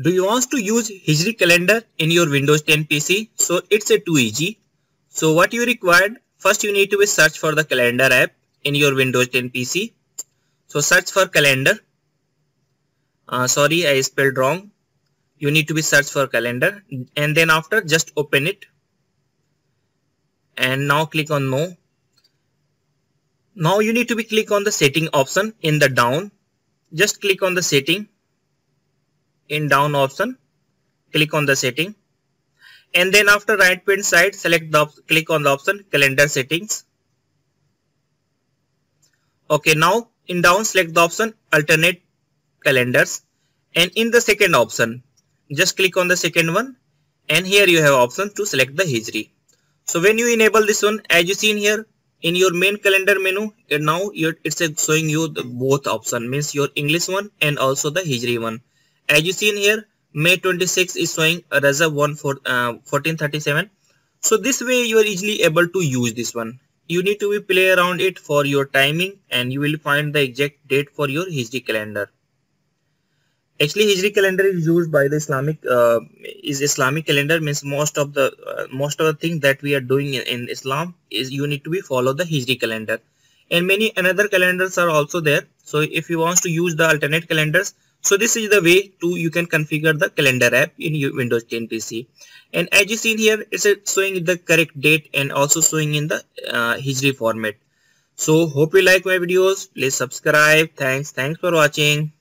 Do you want to use Hijri calendar in your Windows 10 PC? So it's a too easy. So what you required, first you need to be search for the calendar app in your Windows 10 PC. So search for calendar. Uh, sorry, I spelled wrong. You need to be search for calendar and then after just open it. And now click on no. Now you need to be click on the setting option in the down. Just click on the setting in down option. Click on the setting and then after right hand side select the click on the option calendar settings. Okay now in down select the option alternate calendars. And in the second option just click on the second one. And here you have option to select the Hijri so when you enable this one as you see in here in your main calendar menu and now it's showing you the both option means your English one and also the Hijri one as you see in here May 26 is showing a reserve one for uh, 1437 so this way you are easily able to use this one. You need to be play around it for your timing and you will find the exact date for your Hijri calendar. Actually Hijri calendar is used by the Islamic uh, is Islamic calendar means most of the uh, most of the thing that we are doing in, in, Islam is you need to be follow the Hijri calendar. And many another calendars are also there. So if you want to use the alternate calendars so this is the way to you can configure the calendar app in your Windows 10 PC and as you see here it's showing the correct date and also showing in the uh, Hijri format. So hope you like my videos. Please subscribe. Thanks. Thanks for watching